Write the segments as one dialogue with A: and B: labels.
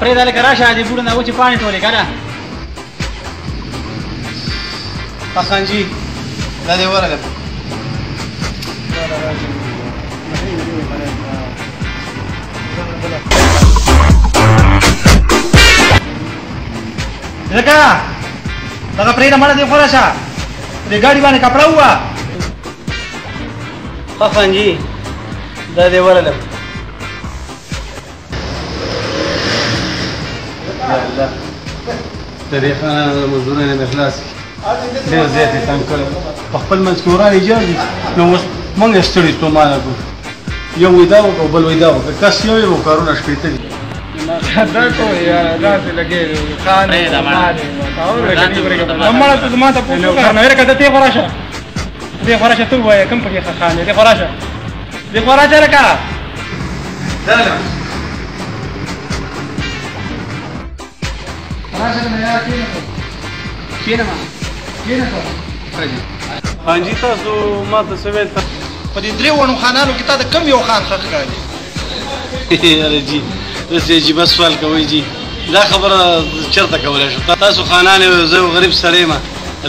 A: پرې دل کرا شه دې ګورنه و چې پانی ټولې کرا پخانجی دا دې ورغه لکه دا پرې نه مړ دې خورا شه دې ګاډي باندې کپڑا هوا پخانجی دا دې ورغه یا الله طریقه نه مزدورانه مخلاص
B: ډېر زیات یې تنګ
A: کړی په خپل منځ کې وران ایجاد دي نو اوس موږ ستړي ستومانه کړو یو ویدا وکړو بل ویدا وکړو کس یو یو کارونه شپېته دي دا ټول یا داسې لګېږي خان هماړه ته زما ته پوښتنه وکړه نو یې کته ته خو راشه دې خو راشه ته وایې کوم پکې خان دې خو راشه دې خو راشه لکه خانجي تاسو ما ته څه ویل په دې درې وړو خانانو کې تا د کم یو خان ښه ښکاري یاره جي اوس یې عجیبه سوال کوئ جي دا خبره چېرته کولی شو تاسو خانان یو زه غریب سړی یم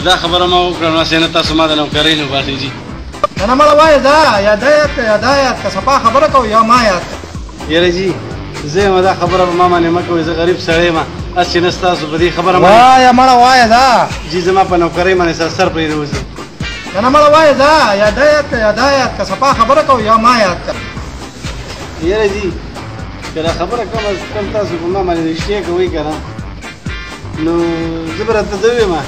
A: دا خبره ما وکړه نو هسې نه تاسو ما د نوکرۍ نه وباسئ جي نه مړه وایه دا یا دا یاد که یا دا یاد که سپا خبره کوو یا ما یاد یاره جي زه یم دا خبره به ما باندې مه کوئ زه غریب سړی یم اس چې نستا سو په دې خبره ما وای مړه وای دا جی زما په نوکرۍ باندې سر سر پرې روزي کنه مړه وای دا یا دا یا یا دا یا که صفه خبره کو یا ما یاد کړ یره جی کله خبره کوم از کم تاسو په ما باندې رښتیا کوي کنه نو زبره ته دوی ما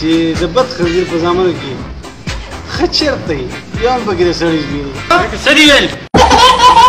A: چې د بد خنزیر په زامنو کې خچرته یان بګره سړی دی سړی ویل